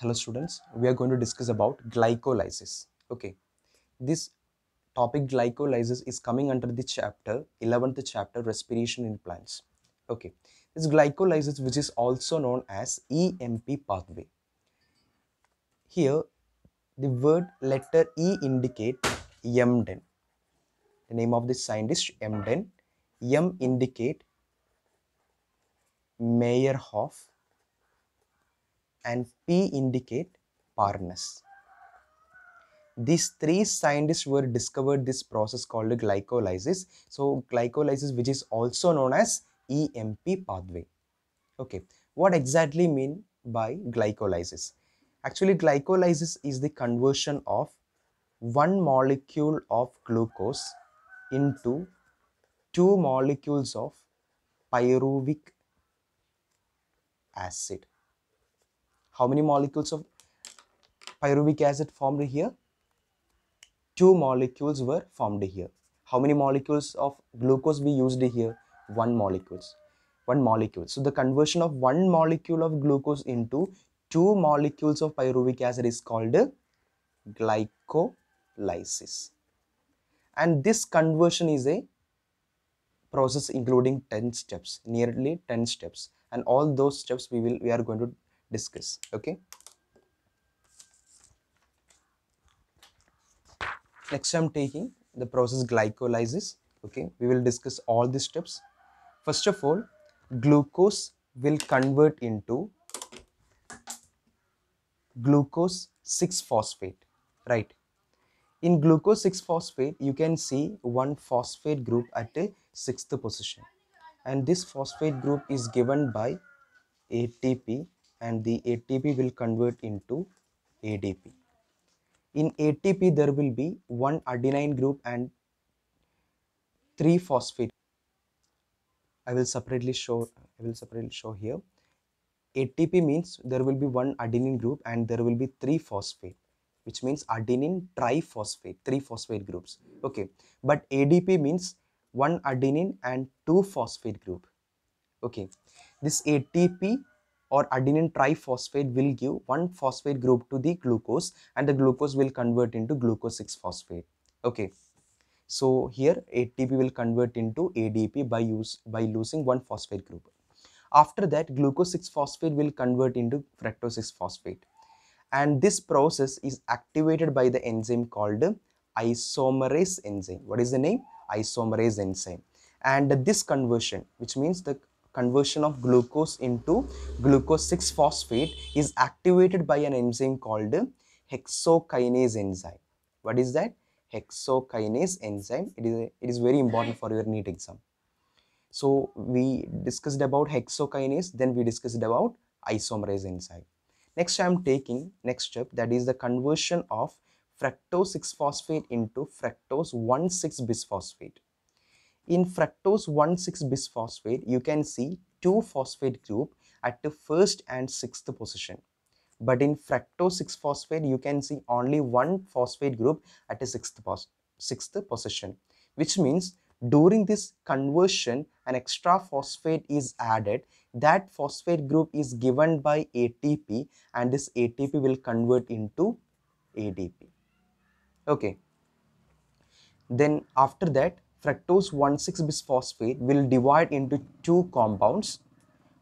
Hello students, we are going to discuss about glycolysis. Okay, this topic glycolysis is coming under the chapter 11th chapter respiration in plants. Okay, this glycolysis which is also known as EMP pathway. Here the word letter E indicate Embden. The name of this scientist Embden. M indicate Meyerhof and P indicate Parnas. These three scientists were discovered this process called glycolysis. So glycolysis which is also known as EMP pathway. Okay, what exactly mean by glycolysis? Actually glycolysis is the conversion of one molecule of glucose into two molecules of pyruvic acid how many molecules of pyruvic acid formed here? Two molecules were formed here. How many molecules of glucose we used here? One molecules. One molecule. So the conversion of one molecule of glucose into two molecules of pyruvic acid is called glycolysis. And this conversion is a process including 10 steps nearly 10 steps. And all those steps we will we are going to discuss okay? Next i'm taking the process glycolysis okay? We will discuss all the steps. First of all glucose will convert into glucose 6 phosphate right? In glucose 6 phosphate you can see one phosphate group at a sixth position. And this phosphate group is given by ATP and the ATP will convert into ADP. In ATP there will be one adenine group and three phosphate. I will separately show I will separately show here. ATP means there will be one adenine group and there will be three phosphate which means adenine triphosphate three phosphate groups okay but ADP means one adenine and two phosphate group okay this ATP or adenine triphosphate will give one phosphate group to the glucose and the glucose will convert into glucose 6 phosphate. Okay. So here ATP will convert into ADP by use by losing one phosphate group. After that glucose 6 phosphate will convert into fructose 6 phosphate. And this process is activated by the enzyme called isomerase enzyme. What is the name? Isomerase enzyme. And this conversion which means the conversion of glucose into glucose 6 phosphate is activated by an enzyme called hexokinase enzyme. What is that? Hexokinase enzyme. It is a, it is very important for your NEET exam. So we discussed about hexokinase then we discussed about isomerase enzyme. Next i am taking next step that is the conversion of fructose 6 phosphate into fructose 1,6 bisphosphate. In fructose 1,6 bisphosphate, you can see two phosphate group at the first and sixth position. But in fructose 6 phosphate, you can see only one phosphate group at the sixth, pos sixth position, which means during this conversion, an extra phosphate is added. That phosphate group is given by ATP and this ATP will convert into ADP okay then after that fructose 1,6 bisphosphate will divide into two compounds.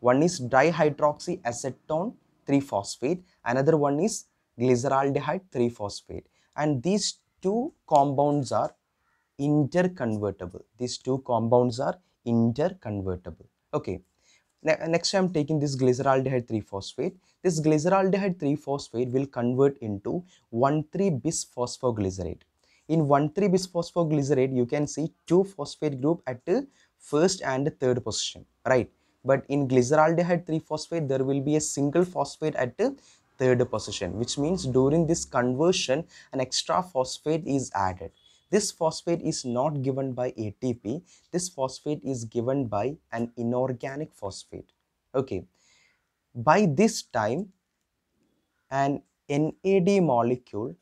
One is dihydroxyacetone 3 phosphate. Another one is glyceraldehyde 3 phosphate. And these two compounds are interconvertible. These two compounds are interconvertible. Okay. Next i'm taking this glyceraldehyde 3 phosphate. This glyceraldehyde 3 phosphate will convert into 1,3 bisphosphoglycerate in 1,3 bisphosphoglycerate you can see two phosphate group at the first and third position right but in glyceraldehyde 3 phosphate there will be a single phosphate at the third position which means during this conversion an extra phosphate is added this phosphate is not given by ATP. This phosphate is given by an inorganic phosphate. Okay. By this time, an NAD molecule,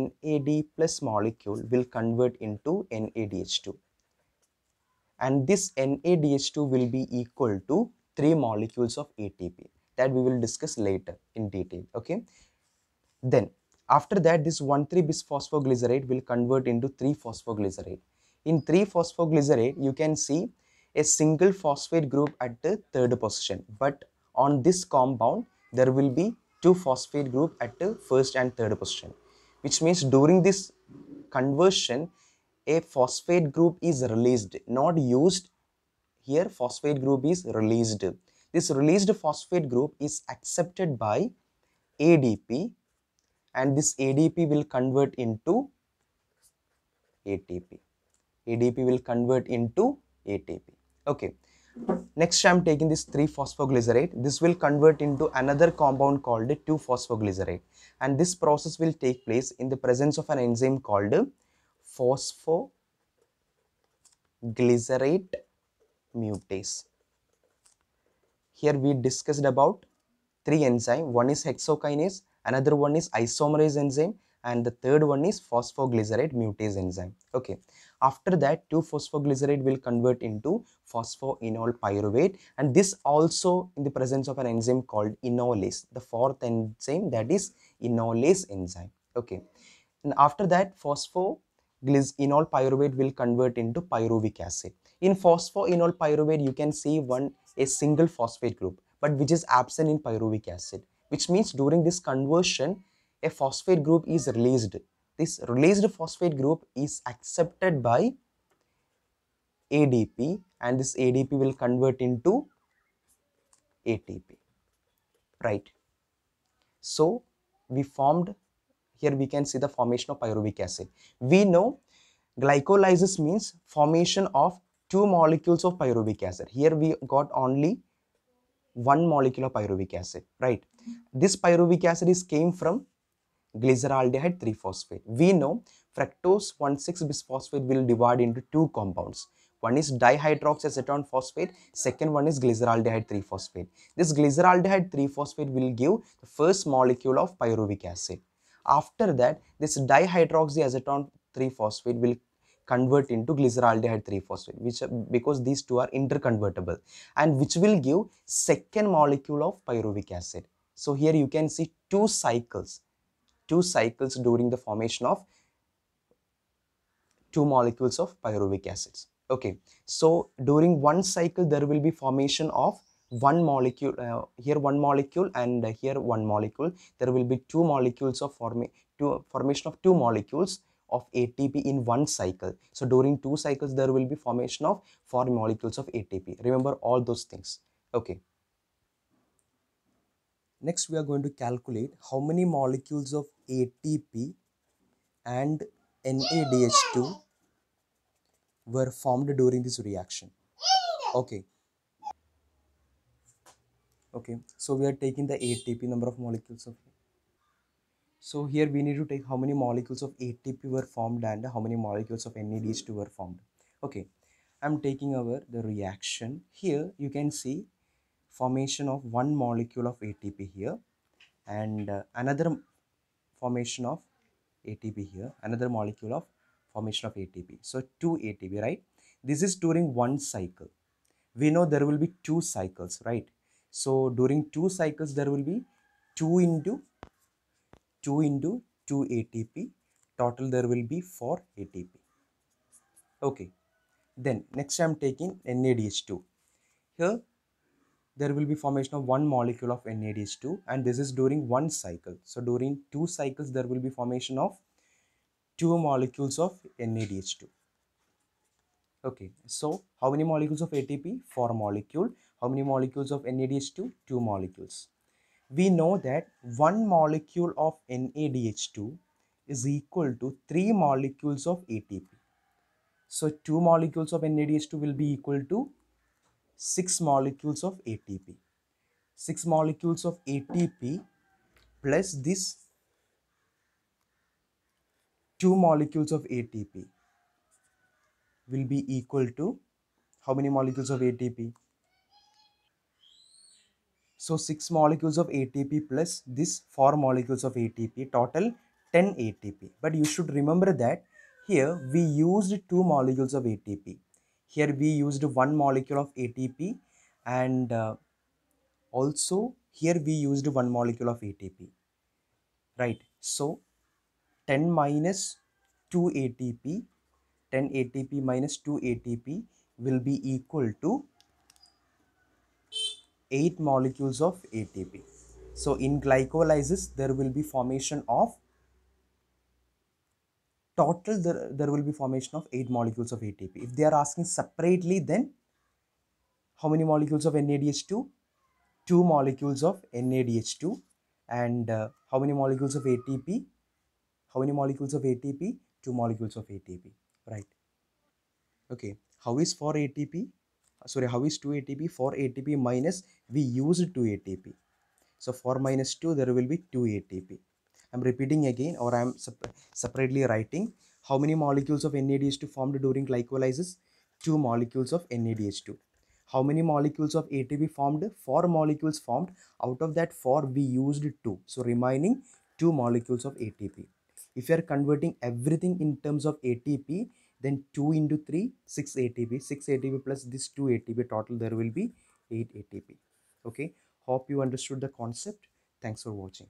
NAD plus molecule will convert into NADH2. And this NADH2 will be equal to 3 molecules of ATP. that we will discuss later in detail okay then after that this 1,3 bis phosphoglycerate will convert into 3 phosphoglycerate in 3 phosphoglycerate you can see a single phosphate group at the third position but on this compound there will be two phosphate group at the first and third position which means during this conversion a phosphate group is released not used. Here phosphate group is released. This released phosphate group is accepted by adp and this adp will convert into atp adp will convert into atp okay next i'm taking this 3 phosphoglycerate. This will convert into another compound called 2 phosphoglycerate. And this process will take place in the presence of an enzyme called phosphoglycerate mutase. Here we discussed about three enzyme. One is hexokinase another one is isomerase enzyme and the third one is phosphoglycerate mutase enzyme. Okay after that 2 phosphoglycerate will convert into phosphoenol pyruvate. And this also in the presence of an enzyme called enolase the fourth enzyme that is enolase enzyme. Okay. And after that phosphoenol pyruvate will convert into pyruvic acid. In phosphoenol pyruvate you can see one a single phosphate group but which is absent in pyruvic acid which means during this conversion a phosphate group is released this released phosphate group is accepted by ADP and this ADP will convert into ATP right. So we formed here we can see the formation of pyruvic acid. We know glycolysis means formation of two molecules of pyruvic acid. Here we got only one molecule of pyruvic acid. Right. This pyruvic acid is came from glyceraldehyde 3-phosphate. We know fructose 1,6-bisphosphate will divide into two compounds. One is dihydroxyacetone phosphate, second one is glyceraldehyde 3-phosphate. This glyceraldehyde 3-phosphate will give the first molecule of pyruvic acid. After that, this dihydroxyacetone 3-phosphate will convert into glyceraldehyde 3-phosphate which because these two are interconvertible and which will give second molecule of pyruvic acid. So here you can see two cycles two cycles during the formation of two molecules of pyruvic acids. Okay so during one cycle there will be formation of one molecule uh, here one molecule and here one molecule. There will be two molecules of form two formation of two molecules of ATP in one cycle. So during two cycles there will be formation of four molecules of ATP remember all those things. Okay Next, we are going to calculate how many molecules of ATP and NADH2 were formed during this reaction. Okay. Okay, so we are taking the ATP number of molecules of so here we need to take how many molecules of ATP were formed and how many molecules of NADH2 were formed. Okay, I'm taking over the reaction. Here you can see formation of one molecule of ATP here and uh, another formation of ATP here, another molecule of formation of ATP. So 2 ATP, right? This is during one cycle. We know there will be two cycles, right? So during two cycles, there will be 2 into 2 into 2 ATP. Total there will be 4 ATP. Okay. Then next I am taking NADH2. Here there will be formation of one molecule of NADH2 and this is during one cycle. So during two cycles there will be formation of two molecules of NADH2. Okay, so how many molecules of ATP? Four molecule. How many molecules of NADH2? Two molecules. We know that one molecule of NADH2 is equal to three molecules of ATP. So two molecules of NADH2 will be equal to 6 molecules of ATP. 6 molecules of ATP plus this 2 molecules of ATP will be equal to how many molecules of ATP? So 6 molecules of ATP plus this 4 molecules of ATP total 10 ATP. But you should remember that here we used 2 molecules of ATP here we used one molecule of ATP and uh, also here we used one molecule of ATP right. So 10 minus 2 ATP 10 ATP minus 2 ATP will be equal to 8 molecules of ATP so in glycolysis there will be formation of total there, there will be formation of 8 molecules of ATP if they are asking separately then how many molecules of NADH2 2 molecules of NADH2 and uh, how many molecules of ATP how many molecules of ATP 2 molecules of ATP right? Okay how is for ATP sorry how is 2 ATP for ATP minus we used 2 ATP so for minus 2 there will be 2 ATP I'm repeating again or I'm separately writing how many molecules of NADH2 formed during glycolysis 2 molecules of NADH2 how many molecules of ATP formed? 4 molecules formed. Out of that 4 we used 2. So remaining 2 molecules of ATP. If you are converting everything in terms of ATP then 2 into 3 6 ATP 6 ATP plus this 2 ATP total there will be 8 ATP. Okay. Hope you understood the concept. Thanks for watching.